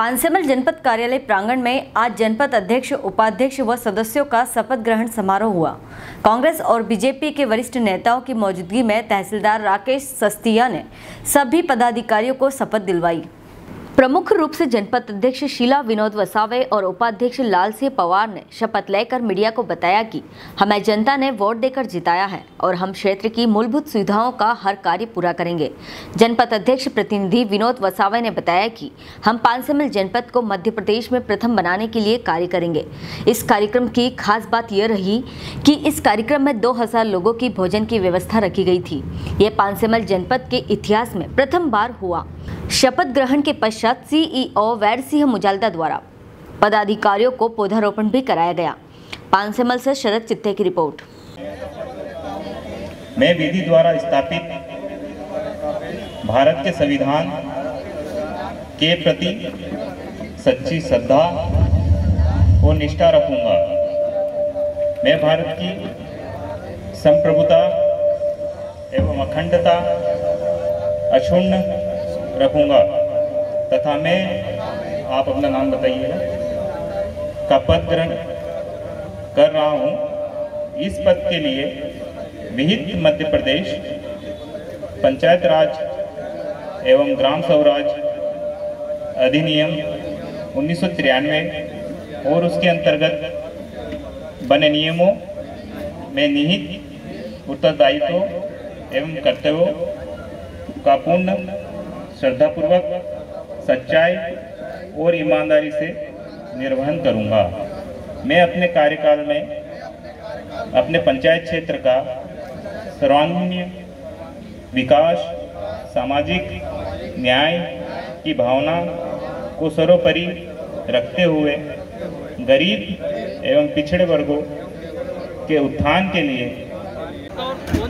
पानसेमल जनपद कार्यालय प्रांगण में आज जनपद अध्यक्ष, उपाध्यक्ष व सदस्यों का शपथ ग्रहण समारोह हुआ। कांग्रेस और बीजेपी के वरिष्ठ नेताओं की मौजूदगी में तहसीलदार राकेश सस्तिया ने सभी पदाधिकारियों को शपथ दिलवाई। प्रमुख रूप से जनपद अध्यक्ष शीला विनोद वसावे और उपाध्यक्ष लाल सिंह पवार ने शपथ लेकर मीडिया को बताया कि हमें जनता ने वोट देकर जिताया है और हम क्षेत्र की मूलभूत सुविधाओं का हर कार्य पूरा करेंगे। जनपद अध्यक्ष प्रतिनिधि विनोद वसावे ने बताया कि हम पानसेमल जनपद को मध्य प्रदेश में प्रथम बनाने के लिए कार्य करेंगे। इस कार्यक्रम की खास बात यह रही कि इस कार्यक्रम में 2000 लोगों की भोजन की व्यवस्था रखी गई थी। यह पानसेमल जनपद के इतिहास में प्रथम बार हुआ। शपथ ग्रहण के पश्चात सीईओ वैर सिंह मुजालदा द्वारा पदाधिकारियों को पौधारोपण भी कराया गया। पानसेमल से शरद चित्ते की रिपोर्ट। मैं विधि द्वारा स्थापित भारत के संविधान के प्रति सच्ची श्रद्धा और निष्ठा रखूँगा। मैं भारत की संप्रभुता एवं अखंडता, अक्षुण्ण रखूँगा। तथा मैं आप अपना नाम बताइएगा। का पद ग्रहण कर रहा हूँ। इस पद के लिए विहित मध्य प्रदेश, पंचायत राज एवं ग्राम स्वराज अधिनियम उन्नीस सौ तिरानवे और उसके अंतर्गत बने नियमों में निहित उत्तरदायित्व एवं कर्तव्यों का पूर्ण श्रद्धापूर्वक, सच्चाई और ईमानदारी से निर्वहन करूँगा। मैं अपने कार्यकाल में अपने पंचायत क्षेत्र का सर्वांगीण विकास, सामाजिक न्याय की भावना को सर्वोपरि रखते हुए गरीब एवं पिछड़े वर्गों के उत्थान के लिए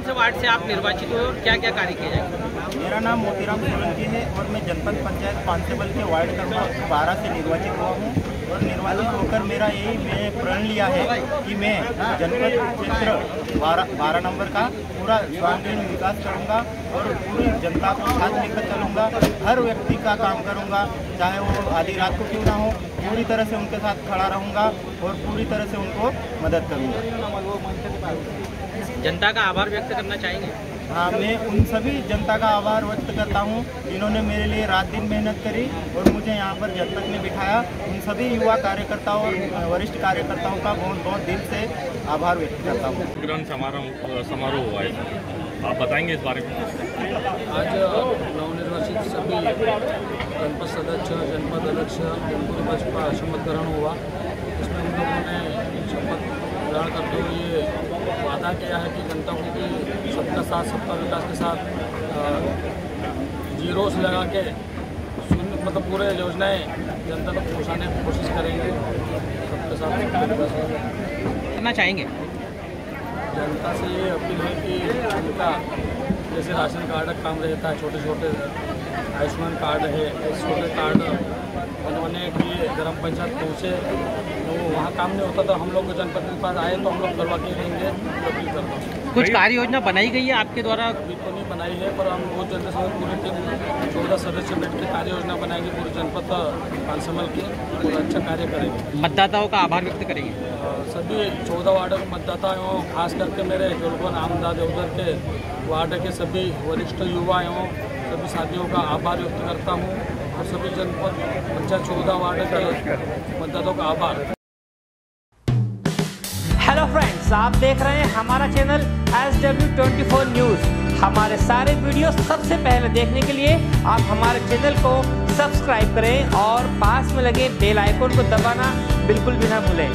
कौन से वार्ड से आप निर्वाचित हुए और क्या क्या कार्य किए जाएँगे? मेरा नाम मोतीराम सोलंकी है और मैं जनपद पंचायत पानसेबल के वार्ड क्रमांक बारह से निर्वाचित हुआ हूँ। और निर्वाचित होकर मेरा यही मैं प्रण लिया है कि मैं जनपद क्षेत्र बारह बारह नंबर का पूरा सर्वांगीण विकास करूँगा और पूरी जनता को साथ लेकर चलूँगा। हर व्यक्ति का काम करूँगा, चाहे वो आधी रात को क्यों ना हो, पूरी तरह से उनके साथ खड़ा रहूँगा और पूरी तरह से उनको मदद करूँगा। जनता का आभार व्यक्त करना चाहेंगे? हाँ मैं उन सभी जनता का आभार व्यक्त करता हूँ जिन्होंने मेरे लिए रात दिन मेहनत करी और मुझे यहाँ पर जनपद में बिठाया। उन सभी युवा कार्यकर्ताओं और वरिष्ठ कार्यकर्ताओं का बहुत बहुत दिल से आभार व्यक्त करता हूँ। ग्रहण समारोह समारोह हुआ है। आप बताएँगे इस बारे में? आज नवनिर्वाचित सभी जनपद सदस्य जनपद अध्यक्ष जनपद भाजपा शपथ ग्रहण हुआ इसमें उन लोगों ने शपथ ग्रहण करते हुए ये वादा किया है कि जनता को कि सबका साथ सबका विकास के साथ ज़ीरो से लगा के शून्य मतलब पूरे योजनाएँ जनता तक पहुँचाने की कोशिश करेंगे। सबके साथ करना चाहेंगे? जनता से ये अपील है कि उनका जैसे राशन कार्ड का काम रहता है छोटे छोटे आयुष्मान कार्ड है छोटे कार्ड। बनवाने के लिए ग्राम पंचायत पहुँचे। तो वहाँ काम नहीं होता तो हम लोग जनपद के पास आए तो हम लोग करवा के रहेंगे अपील करता हूँ कुछ कार्य योजना बनाई गई है आपके द्वारा? अभी तो नहीं बनाई है पर हम बहुत जल्द से पूरी टीम चौदह सदस्य बैठ के कार्य योजना बनाएँगे पूरे जनपद पानसमल की। और अच्छा कार्य करेंगे। मतदाताओं का आभार व्यक्त करेंगे। सभी चौदह वार्ड के मतदाता एवं खास करके मेरे जोलबन आमदाद उधर के वार्ड के सभी वरिष्ठ युवा एवं सभी साथियों का आभार व्यक्त करता हूँ और सभी जनपद पंचायत चौदह वार्ड के मतदाताओं का आभार। हेलो फ्रेंड्स आप देख रहे हैं हमारा channel S W twenty four news हमारे सारे वीडियो सबसे पहले देखने के लिए आप हमारे चैनल को सब्सक्राइब करें और पास में लगे बेल आइकन को दबाना बिल्कुल भी ना भूलें।